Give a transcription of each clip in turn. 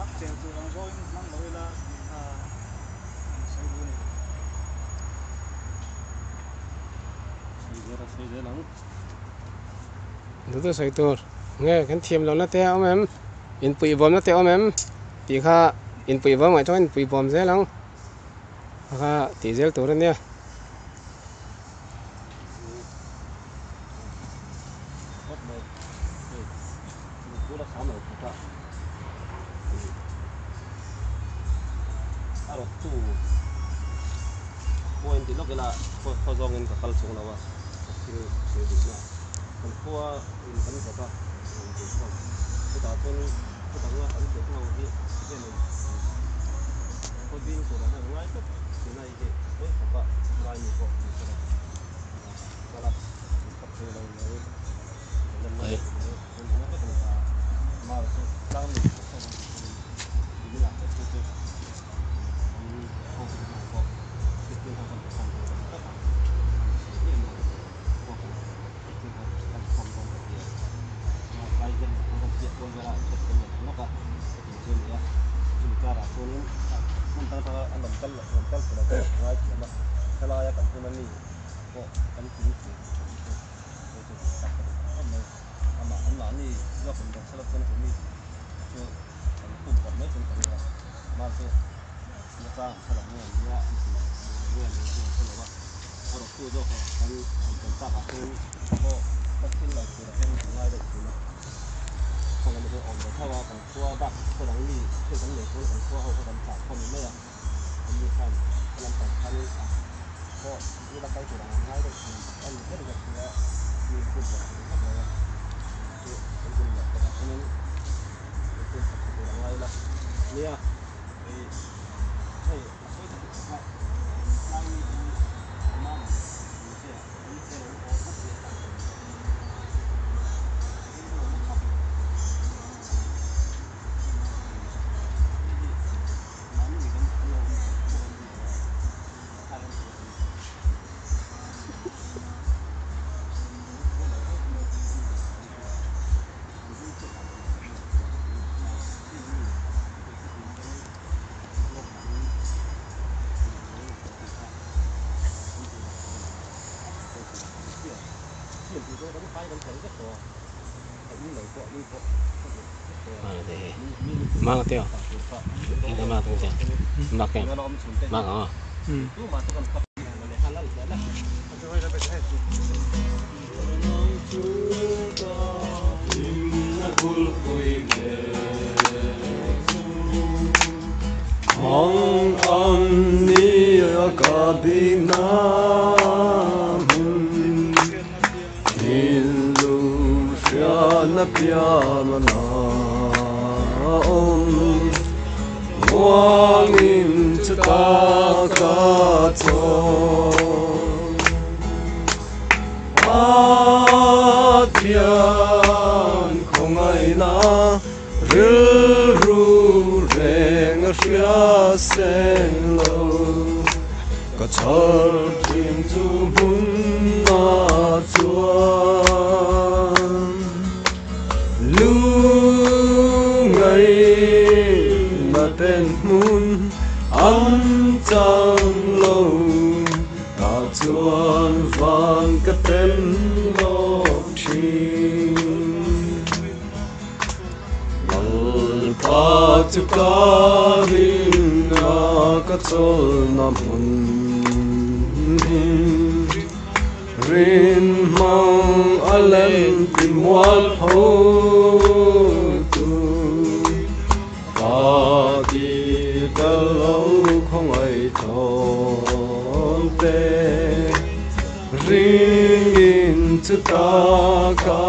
áp chế từ lòng rồi mang lối là xây dựng xây dựng xây dựng lắm đó tôi xây tôi nghe cái thiềm lòng nó theo ông em. In bụi bom nó theo ông em. Thì kha, in bụi bom ngoài cho, in bụi bom dễ lắm. Kha, thì dễ tôi đó nha. zong in kapal chung lawa khil che du na kan khuwa in kan ka ta in du song ta ta ton ta ta nga kan che khlo hi ye ne ko din ko na ngai ta ti na ye ko ka pa ngai ni ko ni ta la ka pa ngai ngai ngai Masuk Masa salah ni dia itu dia ni tu kalau apa kalau tu tu kan kan tak apa ko pasti lah kira kan mulai dari sini kalau itu om dah tahu kan คนมันจะออกมาถ้าว่าของขั้วบักขั้วหลังลีขั้没有我们台湾本土吧，可能你可能美国本土好，可能法可能没有，我们看可能本土的啊，ก็นี่เราไปถึงแล้วง่ายเลยอันนี้ก็จะคือมีคุณแบบนี้ครับเลยคือเป็นคุณแบบนี้เพราะฉะนั้นเป็นคุณแบบนี้ง่ายละเนี่ย điểm thì tôi đóng cái đó mà cũng chẳng mà cái mà có ừ. Hong 다가토 아티안 공아이나 르루랭 샤셀로 가철팀 두분 atiqarinna katsolna munhim rin mang alam bimwal hotu qadi dalaw khong ai thonte ringin chuta ka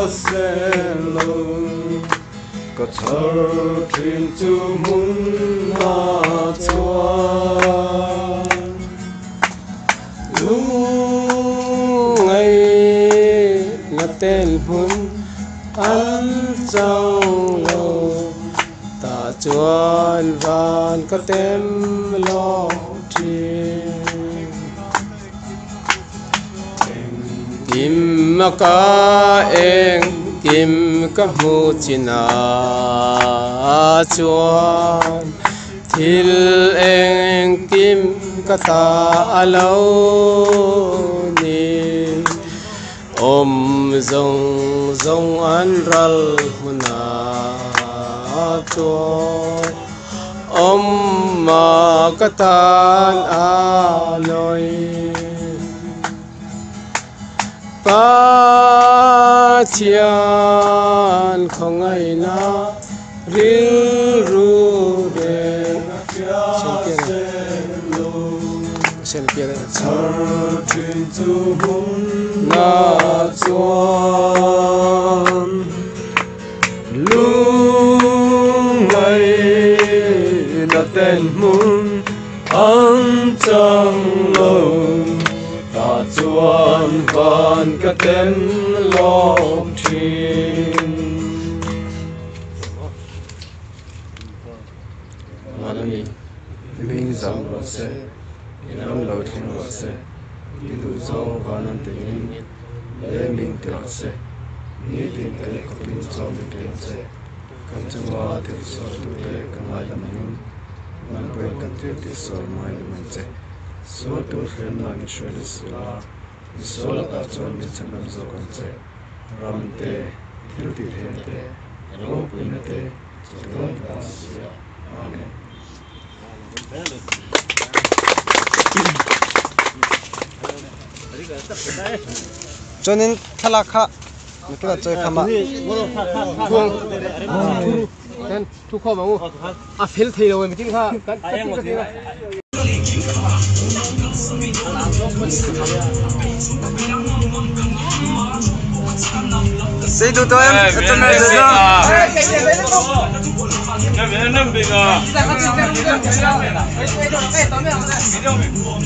afya selo Katar trin tu mun na tuan lung ấy là tên hun ăn châu ta chuan van có tem lo chi kim ka eng kim ka mu china chuan thil eng kim ka ta alo ni om zong zong an ral huna chuan om ma ka tan a à pa chian không ai na ril ru de sen kia đây Thar trin tu mun na chuan lung ngay na ten mun ang chang lo. ta chuan van ka tem lo thin. Malami ming zang wa se inam lo thin wa se idu zo vanam te yin le ming te wa se ni tin te le kopin zo mi te wa se kan tu wa te so tu te kan la da manun man pe kan tu te so mai man se. so durch Renang Schönes La, Sola Tazon Mitsanam Sokonze, Ramte, Tildirhente, Robinete, Zodon Dasya. Amen. 저는 탈락하 이렇게 갔죠 가마 난 두코 마우 아 펠테이로 왜 미팅하 谁都端，哎，别人扔冰啊！那别人扔冰啊！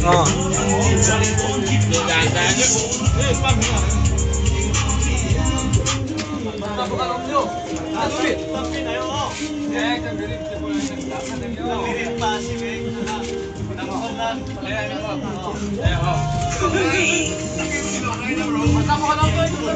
啊！哎，这边的，来来来，好，来好。Ten thu là mà ngu à phil rồi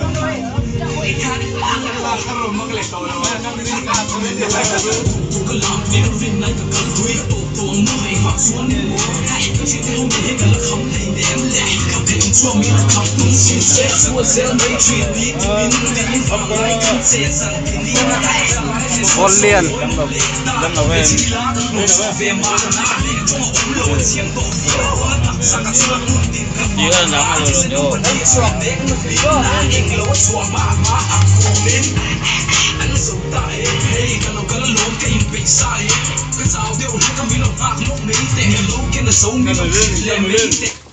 rồi صعبين لو مع مع أقومين أنا صدعي هي كانوا كانوا لهم كي بيسعي بتعودي وحكم بينا بعض مؤمنين لو كنا سومي لو كنا